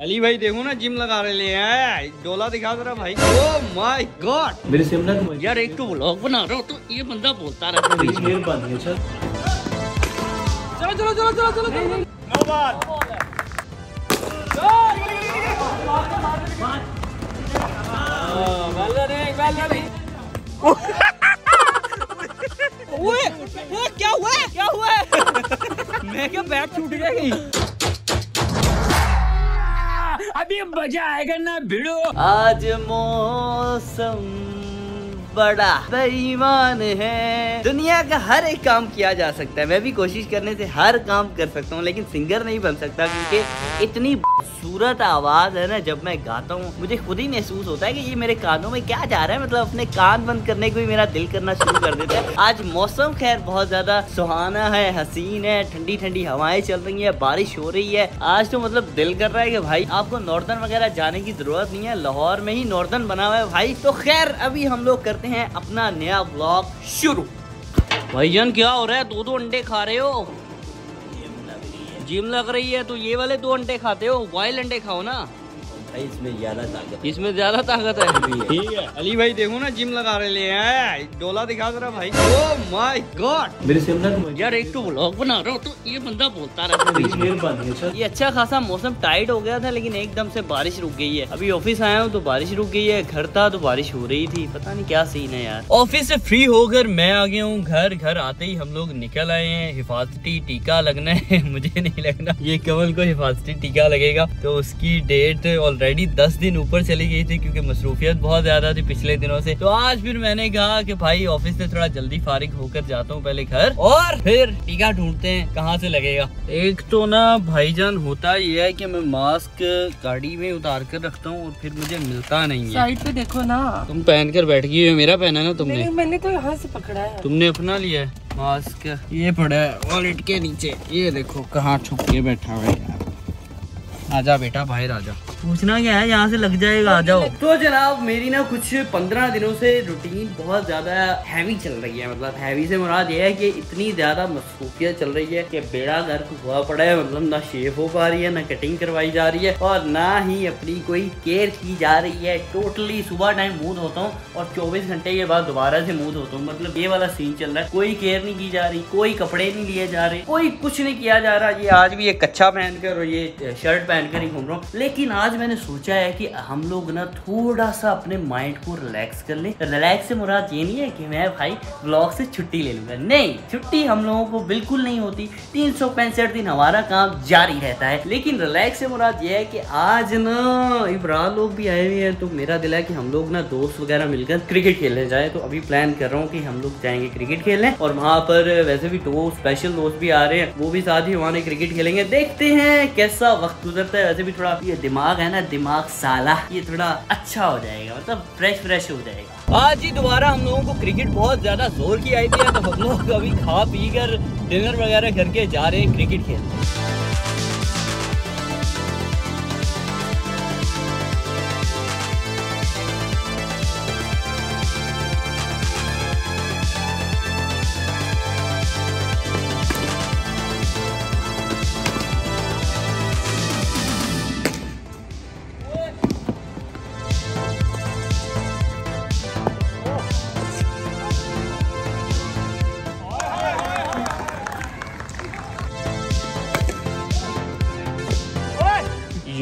अली भाई देखो ना जिम लगा रहे हैं। डोला दिखा जरा भाई। ओ माय गॉड मेरे सिमरन तुम यार एक तो व्लॉग बना रहा हूँ तो ये बंदा बोलता रहता है। बीच में है चलो। चलो चलो चलो चलो ओए ओए क्या हुआ? क्या हुआ? मैं क्या बैट छूट गया कहीं? अभी मज़ा आएगा ना भिड़ो। आज मौसम बड़ा बेईमान है। दुनिया का हर एक काम किया जा सकता है। मैं भी कोशिश करने से हर काम कर सकता हूँ, लेकिन सिंगर नहीं बन सकता क्योंकि इतनी सूरत आवाज़ है ना, जब मैं गाता हूँ, मुझे खुद ही महसूस होता है कि ये मेरे कानों में क्या जा रहा है। मतलब अपने कान बंद करने को ही मेरा दिल करना शुरू कर देता है। आज मौसम खैर बहुत ज़्यादा सुहाना है, हसीन है ठंडी ठंडी हवाएँ चल रही है, बारिश हो रही है। आज तो मतलब दिल कर रहा है कि भाई, आपको नॉर्दर्न वगैरह जाने की ज़रूरत नहीं है। लाहौर में ही नॉर्दर्न बना हुआ है भाई। तो खैर, अभी हम लोग करते हैं अपना नया ब्लॉग शुरू। भाईजान, क्या हो रहा है? दो दो अंडे खा रहे हो? जिम लग रही है तो ये वाले दो अंडे खाते हो? वाइल्ड अंडे खाओ ना। इसमें ज़्यादा ताकत इसमें ज़्यादा ताकत है? ठीक है। अली भाई देखो ना जिम लगा रहे हैं। डोला दिखा जरा भाई। ओ माय गॉड मेरे सिमरन यार एक तो व्लॉग बना रहा हूँ तो ये बंदा बोलता रहता है। है ये अच्छा खासा मौसम टाइट हो गया था लेकिन एकदम से बारिश रुक गई है। अभी ऑफ़िस आया हूँ तो बारिश रुक गई है। घर था तो बारिश हो रही थी। पता नहीं क्या सीन है यार। ऑफ़िस से फ्री होकर मैं आ गया हूँ। घर घर आते ही हम लोग निकल आए हैं। हिफाजती टीका लगना है। मुझे नहीं लगना ये कमल को हिफाजती टीका लगेगा। तो उसकी डेट ऑलरेडी दस दिन ऊपर चली गई थी क्योंकि मसरूफियत बहुत ज़्यादा थी पिछले दिनों से। तो आज फिर मैंने कहा कि भाई ऑफ़िस से थोड़ा जल्दी फारिग होकर जाता हूँ पहले घर और फिर टीका ढूंढते हैं कहाँ से लगेगा। एक तो ना भाईजान होता ये है कि मैं मास्क गाड़ी में उतार कर रखता हूँ और फिर मुझे मिलता नहीं है। साइड पे देखो ना। तुम पहन कर बैठ गई हो मेरा पहना ना तुमने? मैंने तो यहाँ से पकड़ा है। तुमने अपना लिया है? मास्क ये पड़ा है वॉलेट के नीचे। ये देखो कहाँ छुप के बैठा हुआ है यार। आजा बेटा, बाहर आजा। पूछना क्या है? यहाँ से लग जाएगा, आ जाओ। तो जनाब, मेरी ना कुछ पंद्रह दिनों से रूटीन बहुत ज़्यादा हैवी चल रही है। मतलब हैवी से मुराद ये है कि इतनी ज़्यादा मसरूफियत चल रही है कि बेड़ा गर्क हुआ पड़ा है। मतलब ना शेव हो पा रही है, ना कटिंग करवाई जा रही है और ना ही अपनी कोई केयर की जा रही है। टोटली सुबह टाइम मूड होता हूँ और चौबीस घंटे के बाद दोबारा से मूड होता हूँ। मतलब ये वाला सीन चल रहा है। कोई केयर नहीं की जा रही, कोई कपड़े नहीं लिए जा रहे, कोई कुछ नहीं किया जा रहा। ये आज भी एक कच्चा पहनकर और ये शर्ट पहन कर ही घूम रहा हूँ। लेकिन आज मैंने सोचा है कि हम लोग ना थोड़ा सा अपने माइंड को रिलैक्स कर लें। रिलैक्स से मुराद ये नहीं है कि मैं भाई ब्लॉग से छुट्टी ले लूँगा। नहीं, छुट्टी हम लोगों को बिल्कुल नहीं होती। तीन सौ पैंसठ दिन हमारा काम जारी रहता है। लेकिन रिलैक्स से मुराद ये है कि आज ना इब्राह लोग भी आए हुए हैं। तो मेरा दिल है कि हम लोग ना दोस्त वगैरह मिलकर क्रिकेट खेलने जाए। तो अभी प्लान कर रहा हूँ कि हम लोग जाएँगे क्रिकेट खेलने। और वहाँ पर वैसे भी दो स्पेशल दोस्त भी आ रहे हैं। वो भी साथ ही वहाँ क्रिकेट खेलेंगे। देखते हैं कैसा वक्त गुजरता है वैसे भी थोड़ा ये दिमाग है ना, दिमाग साला, ये थोड़ा अच्छा हो जाएगा मतलब फ्रेश फ्रेश हो जाएगा। आज ही दोबारा हम लोगों को क्रिकेट बहुत ज़्यादा ज़ोर की आई थी तो हम लोग अभी खा पी कर डिनर वगैरह करके जा रहे हैं क्रिकेट खेलने।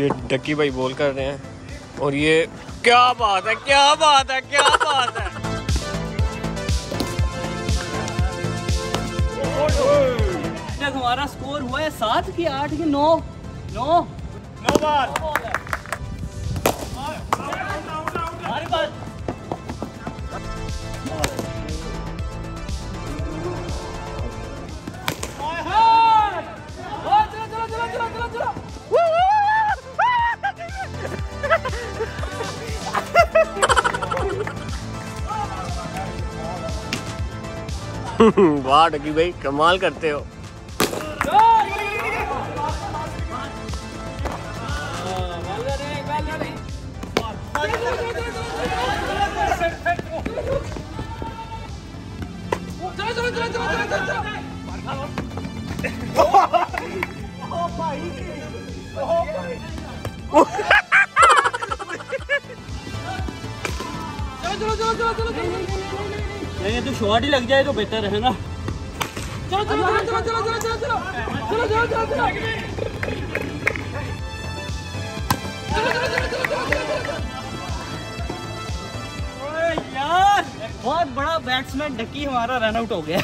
ये डक्की भाई बोल कर रहे हैं। और ये क्या बात है क्या बात है क्या बात है। हमारा स्कोर हुआ है सात की आठ की नौ नौ। नौ बार। वाह डक्की भाई कमाल करते हो नहीं तो शॉर्ट ही लग जाए तो बेहतर है ना चलो चलो चलो चलो चलो चलो चलो चलो चलो चलो चलो यार बहुत बड़ा बैट्समैन चलो हमारा रन आउट हो गया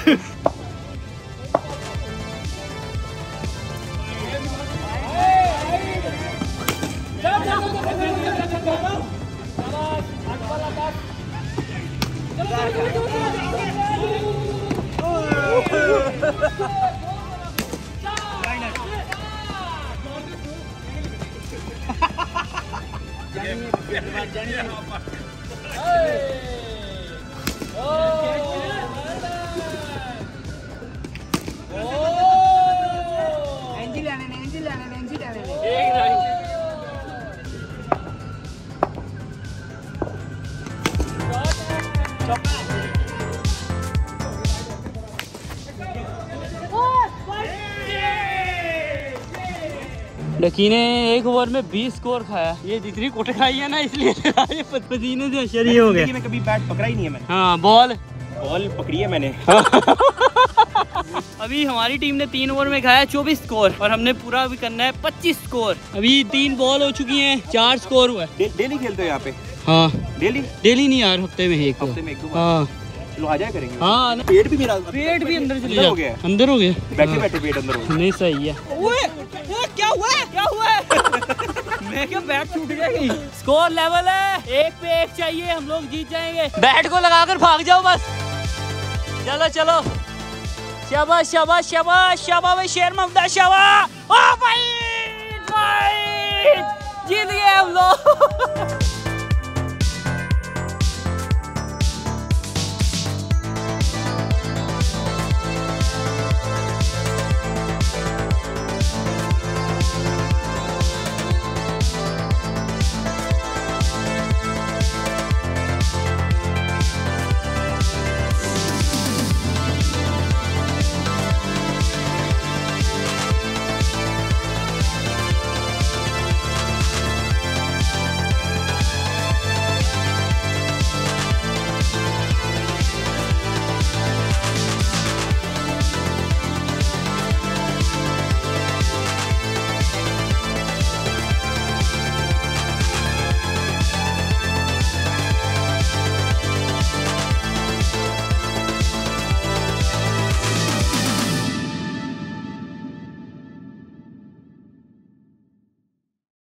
Gianni, va Gianni. Oh! Oh! Angela, Angela, Angela. डकी ने एक ओवर में 20 स्कोर खाया। ये जितनी कोटे खाई है ना इसलिए ये पसीने से शरीर हो गया में कभी बैट पकड़ा ही नहीं है मैंने। हाँ बॉल बॉल पकड़ी है मैंने। अभी हमारी टीम ने तीन ओवर में खाया चौबीस स्कोर और हमने पूरा भी करना है पच्चीस स्कोर अभी तीन बॉल हो चुकी हैं चार स्कोर हुआ है डेली खेलते हो यहाँ पे? हाँ। डेली डेली नहीं यार हफ़्ते में एक हफ़्ते में एक दो बार। हाँ। जाया करेंगे। हाँ पेट भी मेरा पेट भी अंदर चले हो गया। अंदर हो गया। बैठे हाँ। बैठे पेट अंदर हो गया। नहीं सही है। क्या हुआ क्या हुआ मैं क्या बैट छूट गया कहीं? स्कोर लेवल है। एक पे एक चाहिए हम लोग जीत जाएँगे। बैट को लगाकर भाग जाओ बस। चलो चलो। शाबाश शाबाश शाबाश शाबाश भाई शेर ममदा शाबाश। ओ भाई जीत गए हम लोग।